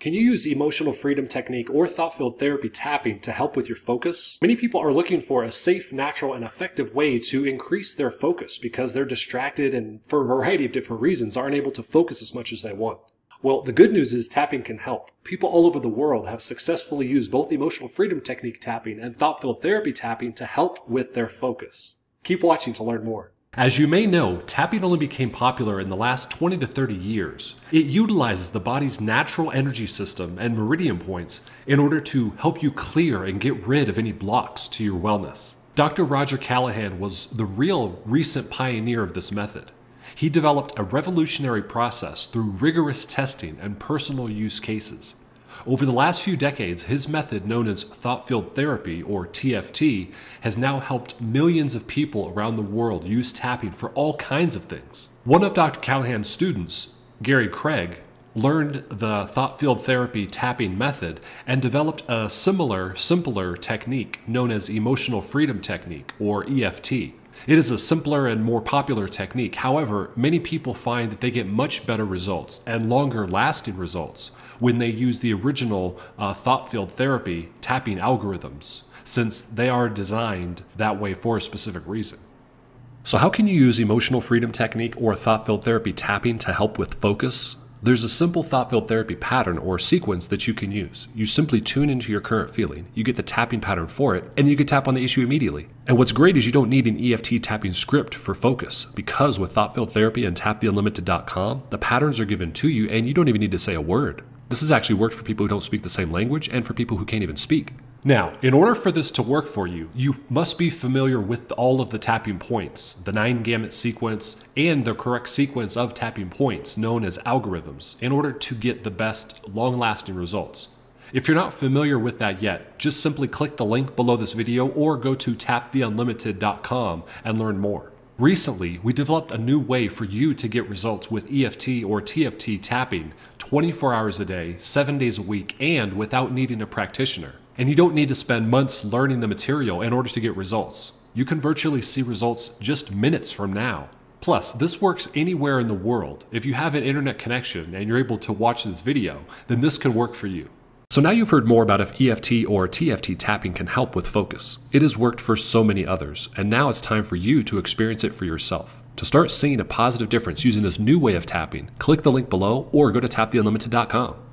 Can you use emotional freedom technique or thought field therapy tapping to help with your focus? Many people are looking for a safe, natural, and effective way to increase their focus because they're distracted and for a variety of different reasons aren't able to focus as much as they want. Well, the good news is tapping can help. People all over the world have successfully used both emotional freedom technique tapping and thought field therapy tapping to help with their focus. Keep watching to learn more. As you may know, tapping only became popular in the last 20 to 30 years. It utilizes the body's natural energy system and meridian points in order to help you clear and get rid of any blocks to your wellness. Dr. Roger Callahan was the real recent pioneer of this method. He developed a revolutionary process through rigorous testing and personal use cases. Over the last few decades, his method, known as thought field therapy, or TFT, has now helped millions of people around the world use tapping for all kinds of things. One of Dr. Callahan's students, Gary Craig, learned the thought field therapy tapping method and developed a similar, simpler technique known as emotional freedom technique, or EFT. It is a simpler and more popular technique. However, many people find that they get much better results and longer lasting results when they use the original uh, thought field therapy tapping algorithms, since they are designed that way for a specific reason. So, how can you use emotional freedom technique or thought field therapy tapping to help with focus? There's a simple thought field therapy pattern or sequence that you can use. You simply tune into your current feeling, you get the tapping pattern for it, and you can tap on the issue immediately. And what's great is you don't need an EFT tapping script for focus because with Thought Field Therapy and TapTheUnlimited.com, the patterns are given to you and you don't even need to say a word. This has actually worked for people who don't speak the same language and for people who can't even speak. Now, in order for this to work for you, you must be familiar with all of the tapping points, the nine gamut sequence, and the correct sequence of tapping points, known as algorithms, in order to get the best long lasting results. If you're not familiar with that yet, just simply click the link below this video or go to taptheunlimited.com and learn more. Recently, we developed a new way for you to get results with EFT or TFT tapping 24 hours a day, 7 days a week, and without needing a practitioner. And you don't need to spend months learning the material in order to get results. You can virtually see results just minutes from now. Plus, this works anywhere in the world. If you have an internet connection and you're able to watch this video, then this can work for you. So now you've heard more about if EFT or TFT tapping can help with focus. It has worked for so many others, and now it's time for you to experience it for yourself. To start seeing a positive difference using this new way of tapping, click the link below or go to taptheunlimited.com.